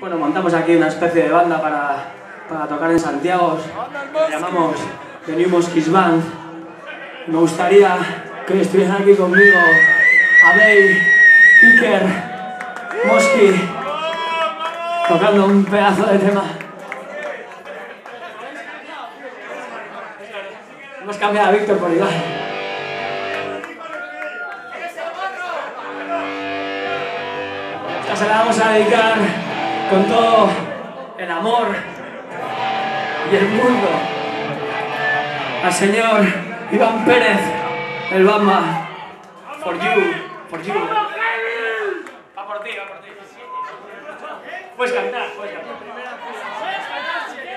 Bueno, montamos aquí una especie de banda para, para tocar en Santiago. La llamamos The New Mosquis Band. Me gustaría que estuvieran aquí conmigo Abel, Iker, Mosqui, tocando un pedazo de tema. Hemos cambiado a Víctor por Iván. Se la vamos a dedicar con todo el amor y el mundo al señor Iván Pérez, el Bamba. For you, for you. Va por ti, va por ti. Puedes cantar, puedes cantar.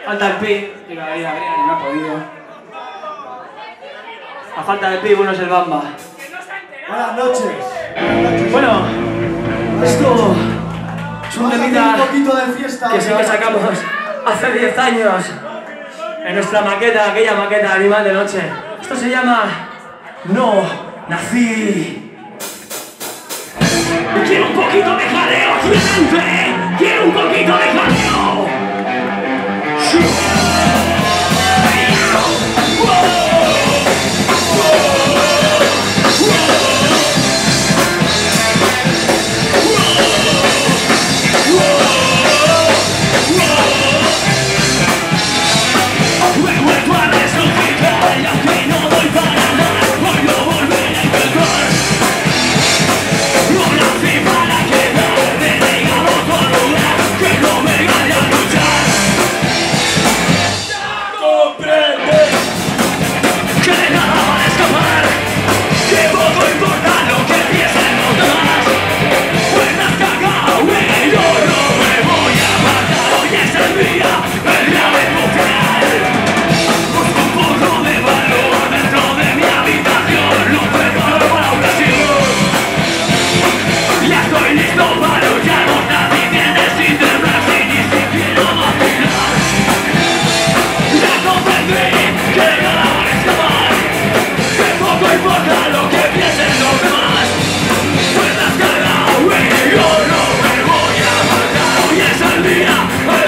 Falta el pi, y la vida Adrián no ha podido. A falta del pi, bueno es el Bamba. Buenas noches. Bueno, esto es un temita de fiesta. que sí que sacamos hace 10 años en nuestra maqueta, aquella maqueta Animal de Noche. Esto se llama No Nací. Quiero un poquito de jaleo, gigante. Quiero un poquito de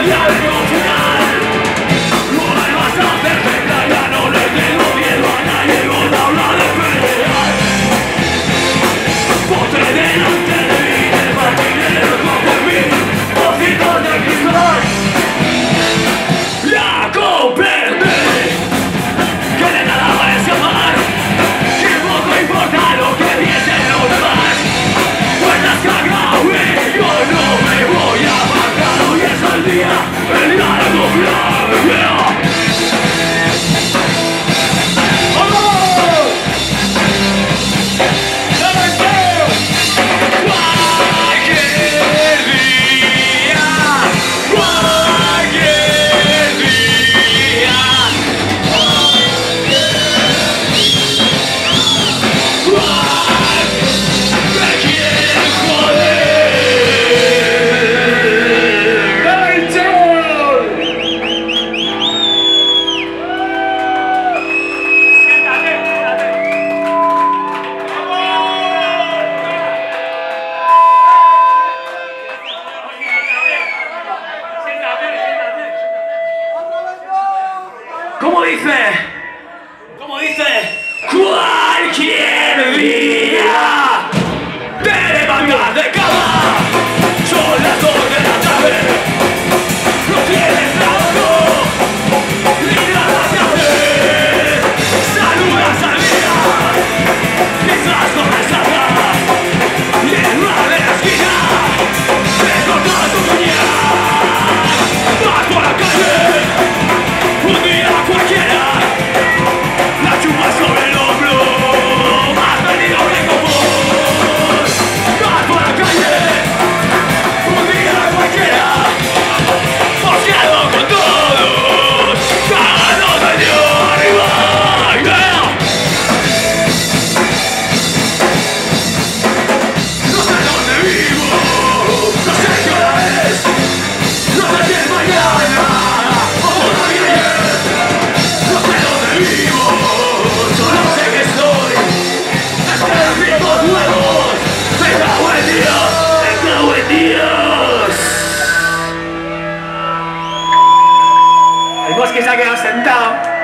Yeah. como dice, como dice, cualquier día. sentado.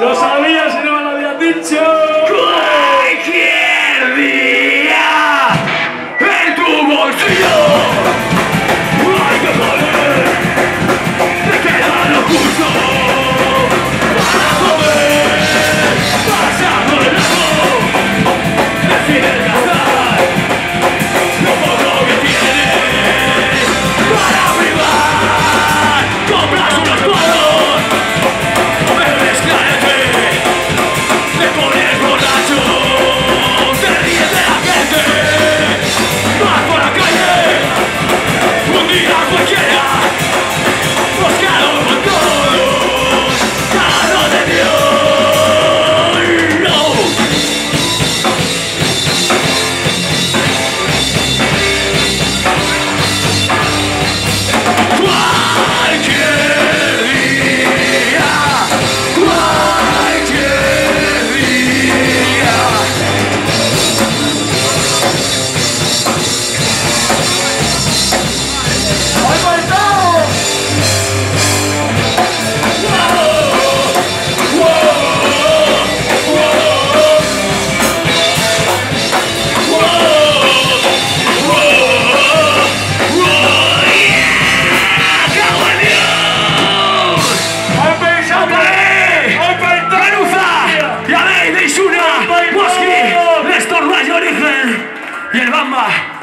¡Lo sabía si no me lo habías dicho! ¡Cualquier día! ¡En tu bolsillo!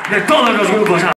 那到了这个国家。